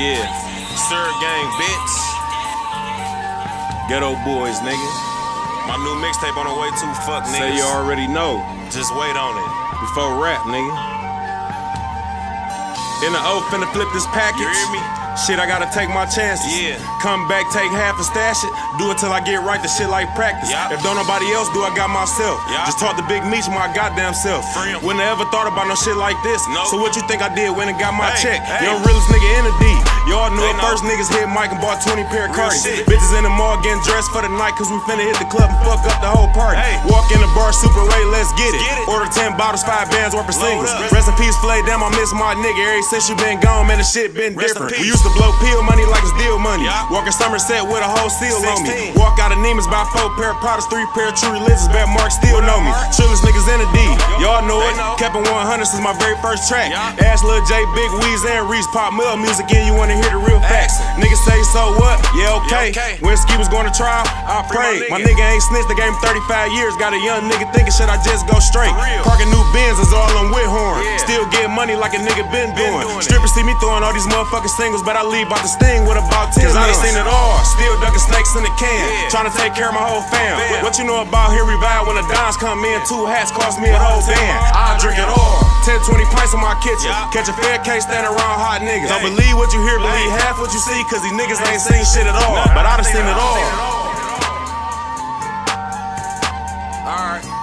Yeah, Sir Gang, bitch. Ghetto boys, nigga. My new mixtape on the way too. Fuck niggas. Say you already know. Just wait on it. Before rap, nigga. In the O, finna flip this package. You hear me? Shit, I gotta take my chances. Yeah. Come back, take half and stash it. Do it till I get right. The shit like practice. Yeah. If don't nobody else do, I got myself. Yeah. Just talk to Big Meech, my goddamn self. Free 'em. Wouldn't have ever thought about no shit like this. No. So what you think I did when I got my Hey, check? hey. Yo, realest nigga in the D. Y'all knew They know. first. Niggas hit Mike and bought 20 pair of shit. Bitches in the mall getting dressed for the night, cause we finna hit the club and fuck up the whole party. Hey. Walk in the bar, super Ray, let's get it. Get it. Order 10 bottles, 5 bands worth of singles. Rest in peace, Flay. Damn, I miss my nigga. Ever since you been gone, man, the shit been Rest different. We used to blow pill money like it's deal money. Yeah. Walking Somerset with a whole seal on me. Walk out of Neiman's by four pair of products, three pair of true religions. Bet Mark still know me. Mark? Trillest niggas in the D. Y'all know it. Kept it 100 since my very first track. Yeah. Ask Lil J, Big Weez, and Reese pop mill music, and you wanna hear the real facts. Ask. Niggas say so what? Yeah, okay. Yeah, okay. When Ski was going to trial, I Free my prayed. My nigga. nigga ain't snitched. They gave him 35 years. Got a young nigga thinking shit. I just go straight. Parking new Benz is all on with horn. Yeah. Still getting money like a nigga been doing. Strippers see me throwing all these motherfucking singles, but I leave out the sting with about 10 Cause I done seen it all. Still ducking snakes in the can. Yeah. Trying to take care of my whole fam. Fam. What you know about here revive when the dimes come in? Two hats cost me a whole band. I drink it all. 10, 20 pints in my kitchen. Yeah. Catch a fair case standing around hot niggas. Don't believe what you hear, believe half what you see, cause these niggas ain't seen shit at all. But I done seen it all. Alright.